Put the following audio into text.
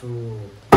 to